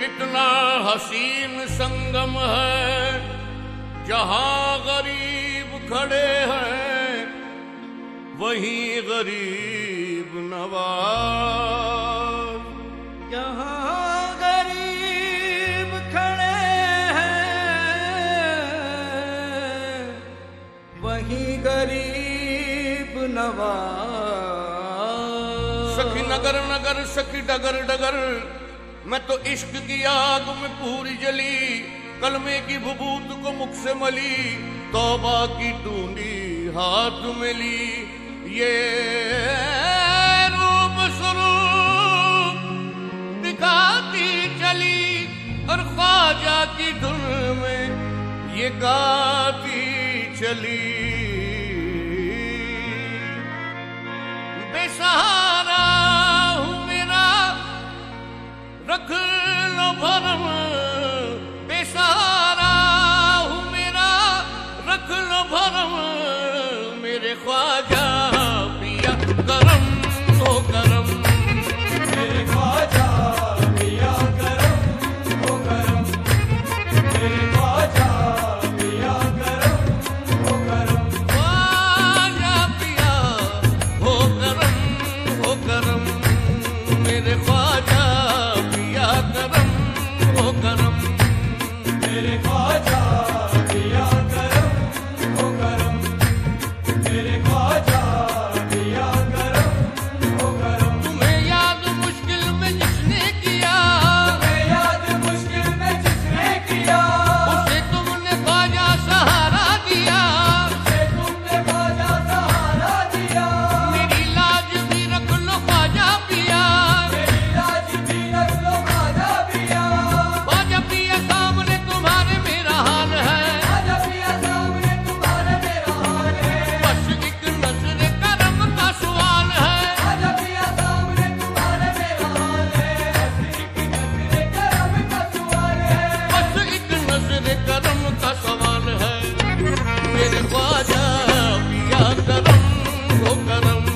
कितना हसीन संगम है जहाँ गरीब खड़े हैं वहीं गरीब नवाज़। यहाँ गरीब खड़े हैं वही गरीब नवाज़। सखी नगर नगर सखी डगर डगर मैं तो इश्क की आग में पूरी जली, कलमे की भबूत को मुख से मली, तौबा की टूंडी हाथ में ली। ये रूप स्वरूप दिखाती चली और ख्वाजा की धुन में ये गाती चली। बेसहारा रख लो भरम बेसहारा हूँ मेरा रख लो भरम। जा ganang